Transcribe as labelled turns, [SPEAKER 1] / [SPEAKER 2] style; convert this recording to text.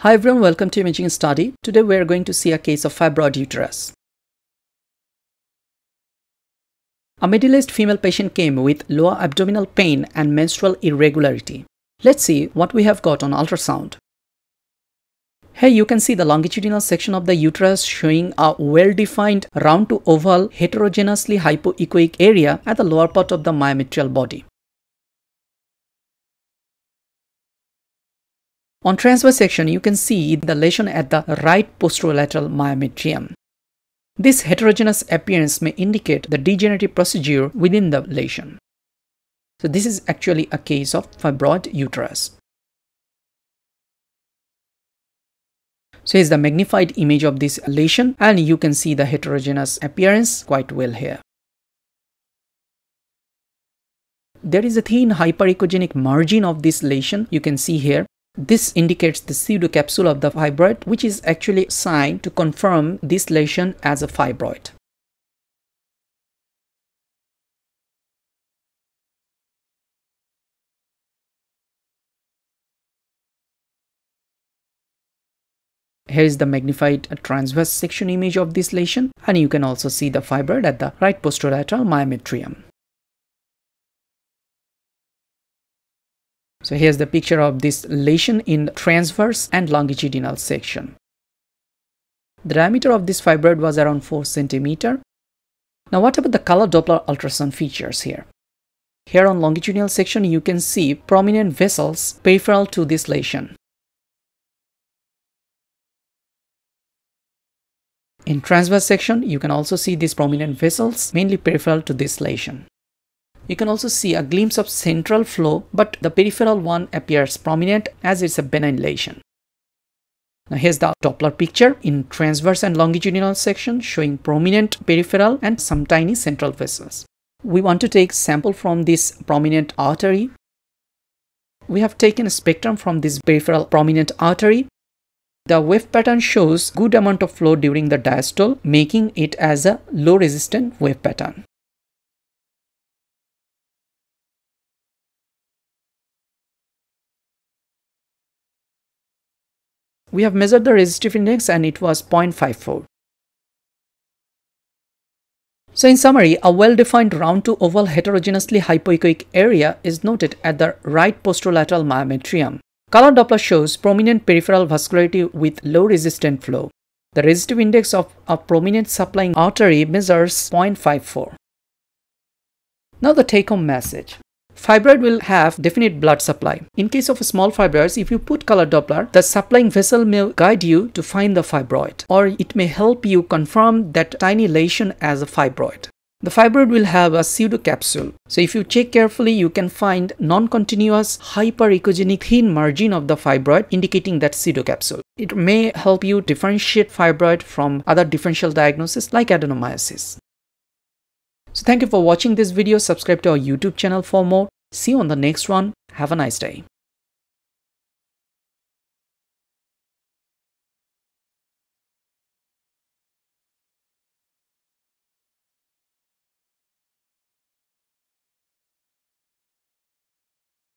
[SPEAKER 1] Hi everyone, welcome to Imaging Study. Today we are going to see a case of fibroid uterus. A middle-aged female patient came with lower abdominal pain and menstrual irregularity. Let's see what we have got on ultrasound. Here you can see the longitudinal section of the uterus showing a well-defined round to oval heterogeneously hypoechoic area at the lower part of the myometrial body. On transverse section, you can see the lesion at the right posterolateral myometrium. This heterogeneous appearance may indicate the degenerative procedure within the lesion. So this is actually a case of fibroid uterus. So here's the magnified image of this lesion and you can see the heterogeneous appearance quite well here. There is a thin hyperechogenic margin of this lesion you can see here this indicates the pseudocapsule of the fibroid, which is actually signed to confirm this lesion as a fibroid. Here is the magnified transverse section image of this lesion and you can also see the fibroid at the right posterolateral myometrium. So here's the picture of this lesion in transverse and longitudinal section. The diameter of this fibroid was around 4 cm. Now what about the color Doppler ultrasound features here? Here on longitudinal section you can see prominent vessels peripheral to this lesion. In transverse section, you can also see these prominent vessels, mainly peripheral to this lesion. You can also see a glimpse of central flow, but the peripheral one appears prominent as it's a benign lesion. Now here's the Doppler picture in transverse and longitudinal section showing prominent peripheral and some tiny central vessels. We want to take sample from this prominent artery. We have taken a spectrum from this peripheral prominent artery. The wave pattern shows good amount of flow during the diastole, making it as a low resistant wave pattern. We have measured the resistive index and it was 0.54. So in summary, a well-defined round to oval heterogeneously hypoechoic area is noted at the right posterolateral myometrium. Color Doppler shows prominent peripheral vascularity with low resistant flow. The resistive index of a prominent supplying artery measures 0.54. Now the take-home message. Fibroid will have definite blood supply. In case of small fibroids, if you put color Doppler, the supplying vessel may guide you to find the fibroid or it may help you confirm that tiny lesion as a fibroid. The fibroid will have a pseudocapsule. So if you check carefully, you can find non-continuous hyperechogenic thin margin of the fibroid indicating that pseudocapsule. It may help you differentiate fibroid from other differential diagnosis like adenomyosis. So thank you for watching this video. Subscribe to our YouTube channel for more. See you on the next one. Have a nice day.